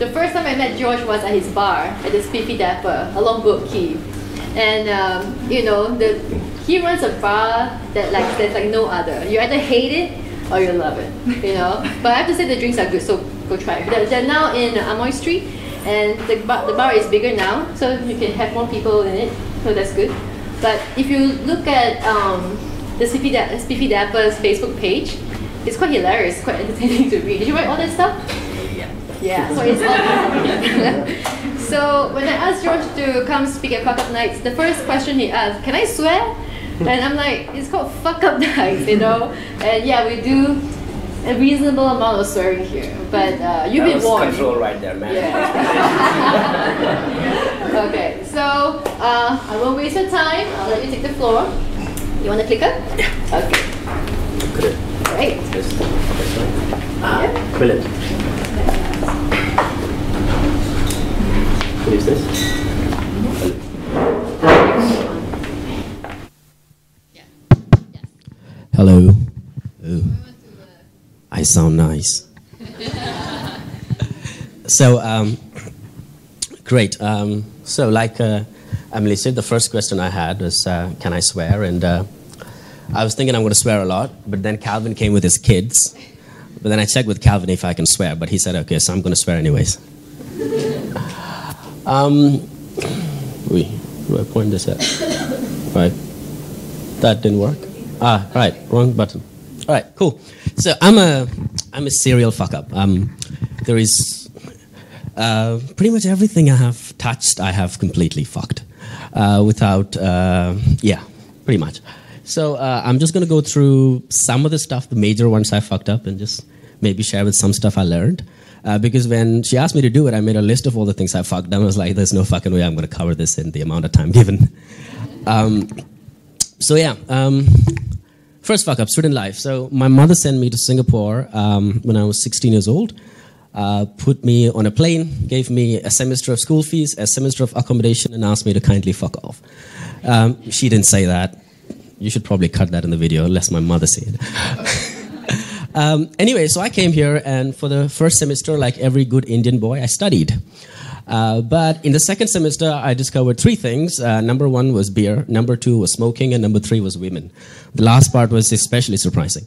the first time I met George was at his bar at the Spiffy Dapper along Boat Quay. And um, you know, the he runs a bar that like there's like no other. You either hate it or you love it. You know? but I have to say the drinks are good, so go try it. They're, they're now in Amoy Street and the bar, the bar is bigger now, so you can have more people in it. So that's good. But if you look at um, the Spiffy, da- Spiffy Dapper's Facebook page, it's quite hilarious, quite entertaining to read. Did you write all that stuff? Yeah. So it's all So when I asked George to come speak at Fuck Up Nights, the first question he asked, can I swear? And I'm like, it's called Fuck Up Nights, you know? And yeah, we do a reasonable amount of swearing here, but uh, you've that been warned. control right there, man. Yeah. okay, so uh, I won't waste your time. I'll let you take the floor. You want the clicker? Yeah. Okay, great. This one? Yeah. Brilliant. Who is this? Hello. Ooh. I sound nice. so, um, great. Um, so, like uh, Emily said, the first question I had was, uh, "Can I swear?" And uh, I was thinking I'm going to swear a lot, but then Calvin came with his kids. But then I checked with Calvin if I can swear, but he said, "Okay, so I'm going to swear anyways." Um, where do I point this at? Right, that didn't work. Ah, right, wrong button. All right, cool. So I'm a I'm a serial fuck up. Um, there is uh, pretty much everything I have touched, I have completely fucked. Uh, without, uh, yeah, pretty much. So uh, I'm just gonna go through some of the stuff, the major ones I fucked up, and just maybe share with some stuff I learned. Uh, because when she asked me to do it, I made a list of all the things I fucked. up. I was like, "There's no fucking way I'm gonna cover this in the amount of time given." Um, so yeah, um, first fuck up, student life. So my mother sent me to Singapore um, when I was 16 years old. Uh, put me on a plane, gave me a semester of school fees, a semester of accommodation, and asked me to kindly fuck off. Um, she didn't say that. You should probably cut that in the video, unless my mother said. um, anyway, so I came here, and for the first semester, like every good Indian boy, I studied. Uh, but in the second semester, I discovered three things. Uh, number one was beer, number two was smoking, and number three was women. The last part was especially surprising.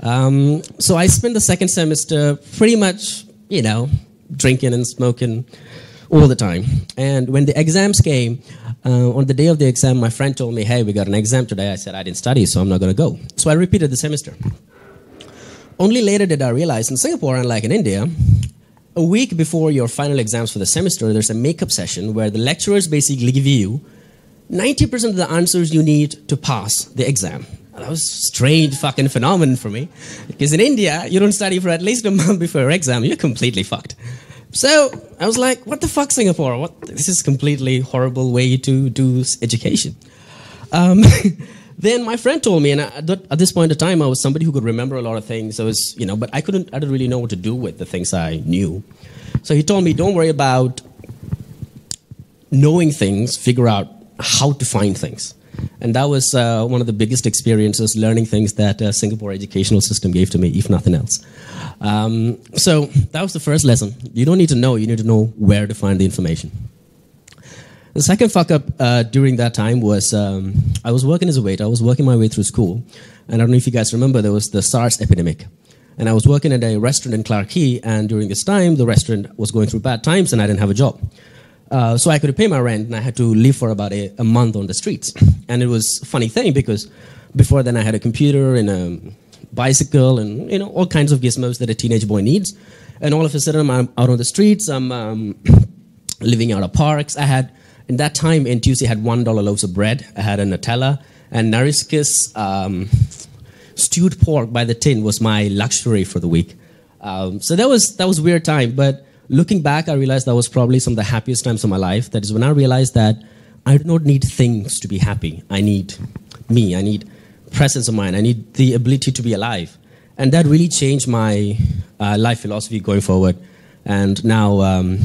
Um, so I spent the second semester pretty much, you know, drinking and smoking all the time. And when the exams came, uh, on the day of the exam, my friend told me, Hey, we got an exam today. I said, I didn't study, so I'm not going to go. So I repeated the semester. Only later did I realize in Singapore, unlike in India, a week before your final exams for the semester, there's a makeup session where the lecturers basically give you 90% of the answers you need to pass the exam. That was a strange fucking phenomenon for me. Because in India, you don't study for at least a month before your exam, you're completely fucked. So I was like, what the fuck, Singapore? What? This is completely horrible way to do education. Um, then my friend told me, and I, at this point in time, I was somebody who could remember a lot of things. I was, you know, but I couldn't, I didn't really know what to do with the things I knew. So he told me, don't worry about knowing things, figure out how to find things. And that was uh, one of the biggest experiences, learning things that uh, Singapore educational system gave to me, if nothing else. Um, so that was the first lesson. You don't need to know; you need to know where to find the information. The second fuck up uh, during that time was um, I was working as a waiter. I was working my way through school, and I don't know if you guys remember there was the SARS epidemic, and I was working at a restaurant in Clarke Quay. And during this time, the restaurant was going through bad times, and I didn't have a job. Uh, so I couldn't pay my rent, and I had to live for about a, a month on the streets. And it was a funny thing because before then I had a computer and a bicycle and you know all kinds of gizmos that a teenage boy needs. And all of a sudden I'm out on the streets. I'm um, living out of parks. I had in that time NTUC had one dollar loaves of bread. I had a Nutella and Narcissus um, stewed pork by the tin was my luxury for the week. Um, so that was that was a weird time, but looking back, I realized that was probably some of the happiest times of my life. That is when I realized that I do not need things to be happy. I need me. I need presence of mind. I need the ability to be alive, and that really changed my uh, life philosophy going forward. And now. Um,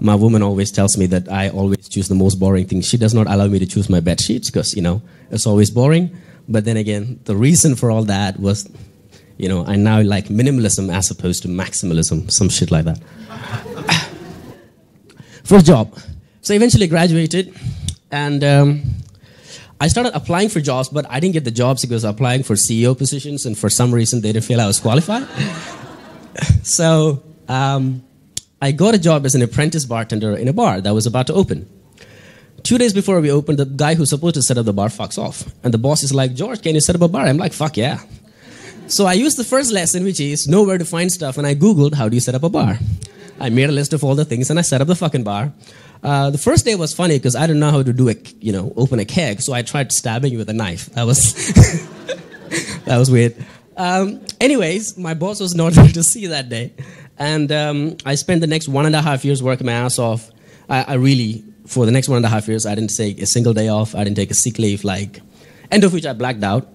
my woman always tells me that I always choose the most boring things. She does not allow me to choose my bed sheets because, you know, it's always boring. But then again, the reason for all that was You know, I now like minimalism as opposed to maximalism, some shit like that. First job. So eventually graduated and um, I started applying for jobs, but I didn't get the jobs because applying for CEO positions, and for some reason they didn't feel I was qualified. so um, I got a job as an apprentice bartender in a bar that was about to open. Two days before we opened, the guy who's supposed to set up the bar fucks off. And the boss is like, George, can you set up a bar? I'm like, fuck yeah. So I used the first lesson, which is know where to find stuff, and I Googled, how do you set up a bar? I made a list of all the things, and I set up the fucking bar. Uh, the first day was funny because I didn't know how to do a, you know, open a keg, so I tried stabbing you with a knife. That was, that was weird. Um, anyways, my boss was not there to see that day, and um, I spent the next one and a half years working my ass off. I, I, really, for the next one and a half years, I didn't take a single day off. I didn't take a sick leave. Like, end of which I blacked out,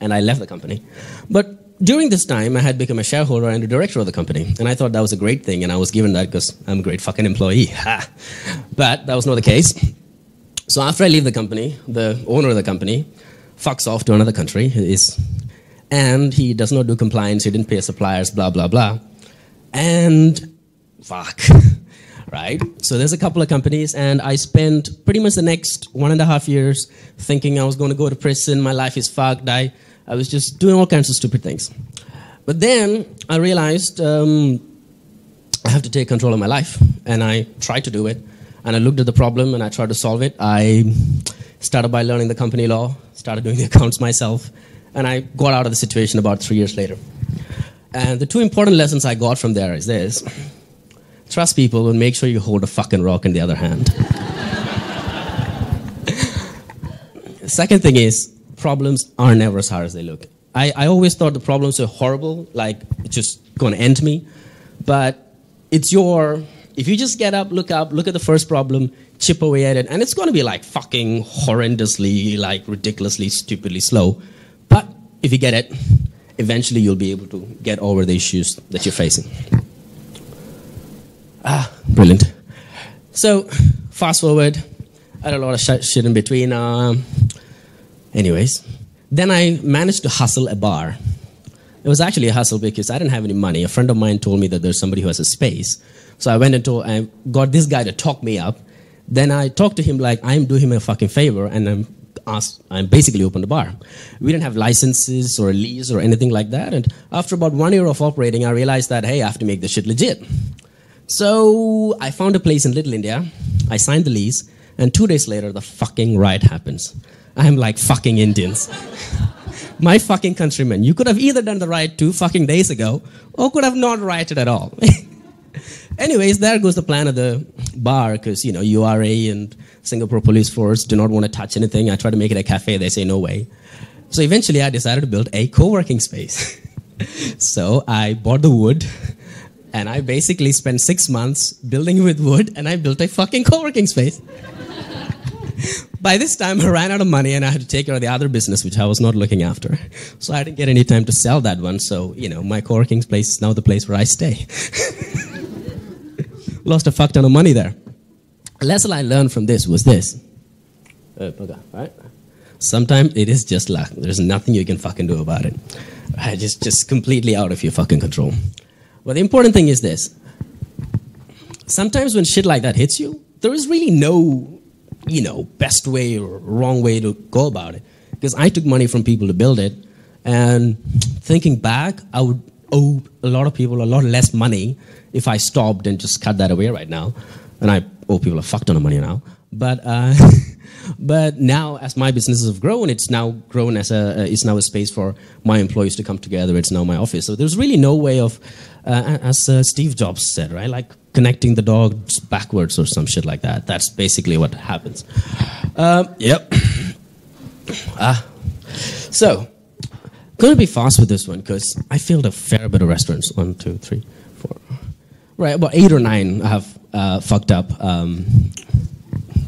and I left the company. But during this time, I had become a shareholder and a director of the company, and I thought that was a great thing, and I was given that because I'm a great fucking employee. Ha. But that was not the case. So after I leave the company, the owner of the company fucks off to another country, is, and he does not do compliance, he didn't pay suppliers, blah, blah, blah. And fuck. right? So there's a couple of companies, and I spent pretty much the next one and a half years thinking I was going to go to prison, my life is fucked, I I was just doing all kinds of stupid things. But then I realized um, I have to take control of my life, and I tried to do it. And I looked at the problem and I tried to solve it. I started by learning the company law, started doing the accounts myself, and I got out of the situation about three years later. And the two important lessons I got from there is this trust people and make sure you hold a fucking rock in the other hand. Second thing is, problems are never as hard as they look. I, I always thought the problems were horrible, like it's just to end me. But it's your, if you just get up, look up, look at the first problem, chip away at it, and it's to be like fucking horrendously, like ridiculously, stupidly slow. But if you get it, eventually you'll be able to get over the issues that you're facing. Ah, brilliant. So, fast forward, I had a lot of sh- shit in between. Um, Anyways, then I managed to hustle a bar. It was actually a hustle because I didn't have any money. A friend of mine told me that there's somebody who has a space. So I went into, I got this guy to talk me up. Then I talked to him like I'm doing him a fucking favor and I'm I'm basically opened a bar. We didn't have licenses or a lease or anything like that. And after about one year of operating, I realized that, hey, I have to make this shit legit. So I found a place in Little India. I signed the lease. And two days later, the fucking riot happens. I'm like fucking Indians. My fucking countrymen. You could have either done the riot two fucking days ago or could have not rioted at all. Anyways, there goes the plan of the bar because, you know, URA and Singapore Police Force do not want to touch anything. I try to make it a cafe, they say no way. So eventually I decided to build a co working space. so I bought the wood and I basically spent six months building with wood and I built a fucking co working space. By this time, I ran out of money and I had to take care of the other business, which I was not looking after. So I didn't get any time to sell that one. So, you know, my co-working place is now the place where I stay. Lost a fuck ton of money there. A lesson I learned from this was this. Uh, right? Sometimes it is just luck. There's nothing you can fucking do about it. Right? Just, just completely out of your fucking control. But the important thing is this. Sometimes when shit like that hits you, there is really no you know, best way or wrong way to go about it. Because I took money from people to build it, and thinking back, I would owe a lot of people a lot less money if I stopped and just cut that away right now. And I owe people a fuck ton of money now. But uh, but now, as my businesses have grown, it's now grown as a it's now a space for my employees to come together. It's now my office. So there's really no way of, uh, as uh, Steve Jobs said, right? Like connecting the dogs backwards or some shit like that. That's basically what happens. Um, yep. ah. So, gonna be fast with this one because I failed a fair bit of restaurants. One, two, three, four. Right, about eight or nine I have uh, fucked up um,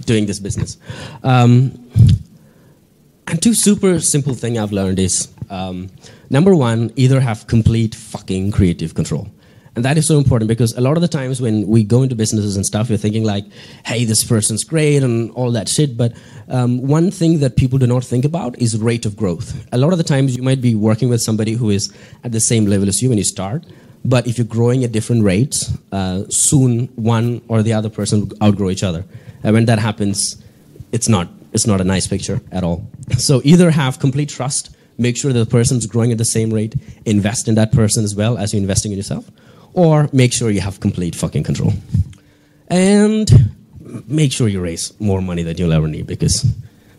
doing this business. Um, and two super simple thing I've learned is um, number one, either have complete fucking creative control And that is so important because a lot of the times when we go into businesses and stuff, you're thinking like, hey, this person's great and all that shit. But um, one thing that people do not think about is rate of growth. A lot of the times you might be working with somebody who is at the same level as you when you start. But if you're growing at different rates, uh, soon one or the other person will outgrow each other. And when that happens, it's not, it's not a nice picture at all. So either have complete trust, make sure that the person's growing at the same rate, invest in that person as well as you're investing in yourself or make sure you have complete fucking control. And make sure you raise more money than you'll ever need because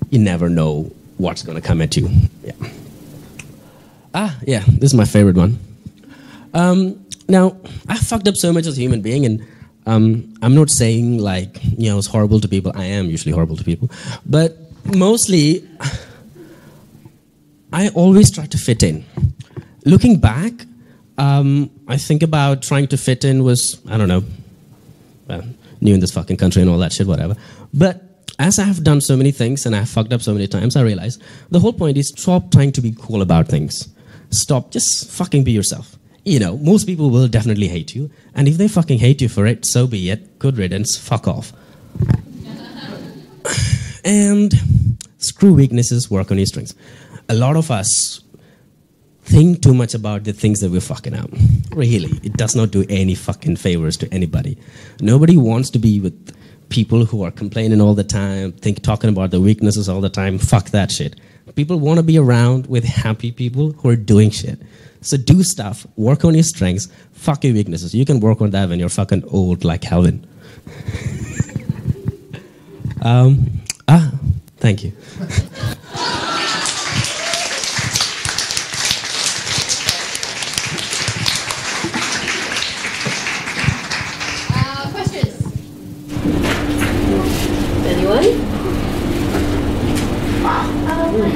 you never know what's going to come at you. Yeah. Ah, yeah, this is my favorite one. Um, now, I fucked up so much as a human being, and um, I'm not saying like, you know, it's horrible to people. I am usually horrible to people. But mostly, I always try to fit in. Looking back, um, I think about trying to fit in was, I don't know, well, new in this fucking country and all that shit, whatever. But as I have done so many things and I have fucked up so many times, I realize the whole point is stop trying to be cool about things. Stop, just fucking be yourself. You know, most people will definitely hate you, and if they fucking hate you for it, so be it. Good riddance, fuck off. and screw weaknesses, work on your strengths. A lot of us think too much about the things that we're fucking up. Really, it does not do any fucking favors to anybody. Nobody wants to be with people who are complaining all the time, think talking about the weaknesses all the time. Fuck that shit. People want to be around with happy people who are doing shit. So do stuff, work on your strengths, fuck your weaknesses. You can work on that when you're fucking old like Calvin. um, ah, thank you.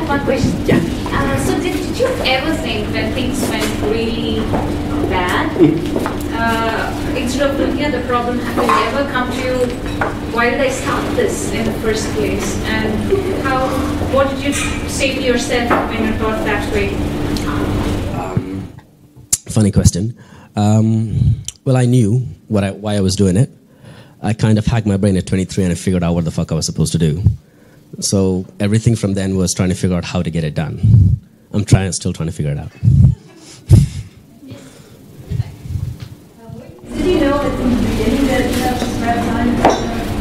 one question. Yeah. Uh, so did, did you ever think when things went really bad, uh, instead of looking at the problem, have you ever come to you, why did I start this in the first place? And how, what did you say to yourself when you thought that way? Um, funny question. Um, well, I knew what I, why I was doing it. I kind of hacked my brain at 23 and I figured out what the fuck I was supposed to do. So everything from then was trying to figure out how to get it done. I'm trying, still trying to figure it out. Did you know at the beginning that you have to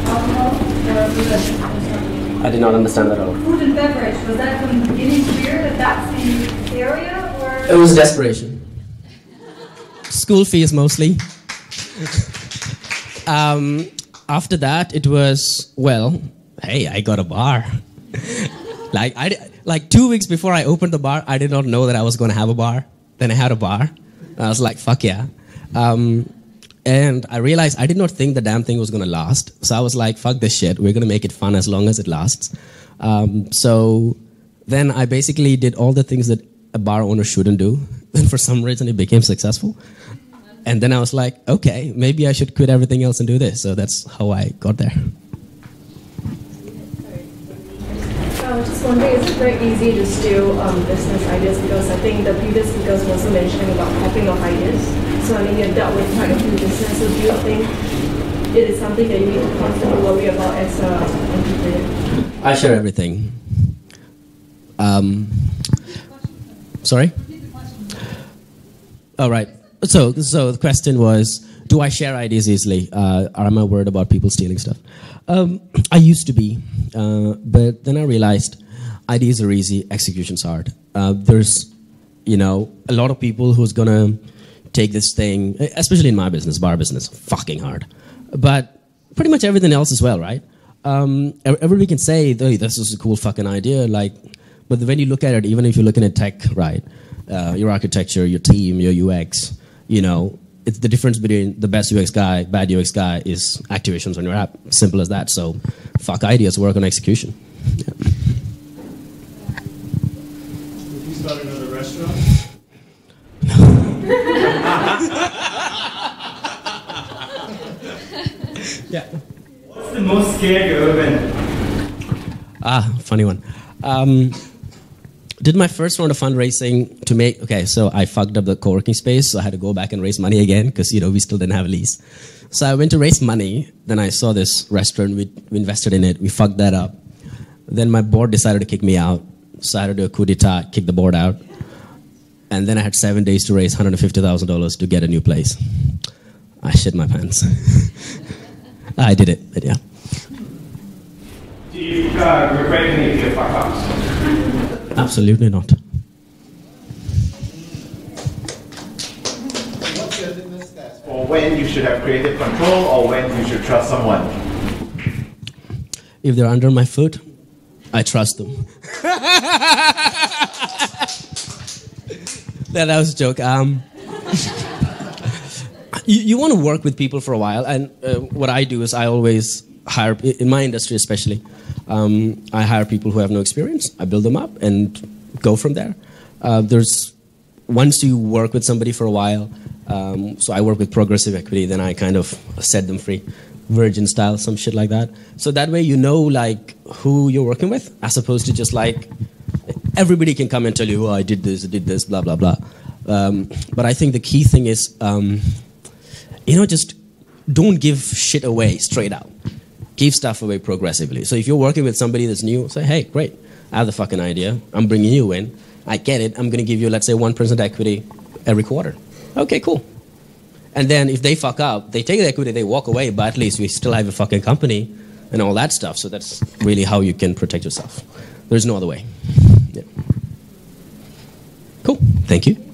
alcohol? I did not understand that at all. Food and beverage, was that from the beginning clear that that's the area? Or? It was desperation. School fees mostly. um, after that, it was, well, hey, I got a bar. like I like two weeks before I opened the bar, I did not know that I was going to have a bar. Then I had a bar. I was like, fuck yeah. Um, and I realized I did not think the damn thing was going to last. So I was like, fuck this shit. We're going to make it fun as long as it lasts. Um, so then I basically did all the things that a bar owner shouldn't do. And for some reason it became successful. And then I was like, okay, maybe I should quit everything else and do this. So that's how I got there. I was just wondering, it's very easy to steal um, business ideas because I think the previous speakers were also mentioning about copying of ideas. So I mean, you've dealt with quite a few businesses. So do you think it is something that you need to constantly worry about as an entrepreneur? I share everything. Um, sorry? All right. So, so the question was, do I share ideas easily? Uh, am I worried about people stealing stuff? Um, I used to be, uh, but then I realized ideas are easy, execution's hard. Uh, there's, you know, a lot of people who's gonna take this thing, especially in my business, bar business, fucking hard. But pretty much everything else as well, right? Um, everybody can say, hey, this is a cool fucking idea, like, but when you look at it, even if you're looking at tech, right, uh, your architecture, your team, your UX, you know, it's the difference between the best UX guy, bad UX guy is activations on your app. Simple as that. So fuck ideas, work on execution. Yeah. Would you start another restaurant? yeah. What's the most scared you've ever been? Ah, funny one. Um, did my first round of fundraising to make okay so i fucked up the co-working space so i had to go back and raise money again because you know we still didn't have a lease. So i went to raise money then i saw this restaurant we, we invested in it we fucked that up. Then my board decided to kick me out so i had to do a coup d'etat kick the board out. And then i had seven days to raise $150000 to get a new place. I shit my pants. I did it but yeah. Do you uh, regret any of your fuck ups? Absolutely not What's your litmus test? Or when you should have creative control or when you should trust someone? if they're under my foot i trust them that, that was a joke um, you, you want to work with people for a while and uh, what i do is i always hire in my industry especially um, i hire people who have no experience. I build them up and go from there. Uh, there's once you work with somebody for a while um, so i work with progressive equity then i kind of set them free. Virgin style some shit like that. So that way you know like who you're working with as opposed to just like everybody can come and tell you oh i did this i did this blah blah blah. Um, but i think the key thing is um, you know, just don't give shit away straight out. Give stuff away progressively. So if you're working with somebody that's new, say, hey, great, I have the fucking idea. I'm bringing you in. I get it. I'm going to give you, let's say, 1% equity every quarter. Okay, cool. And then if they fuck up, they take the equity, they walk away, but at least we still have a fucking company and all that stuff. So that's really how you can protect yourself. There's no other way. Yeah. Cool. Thank you.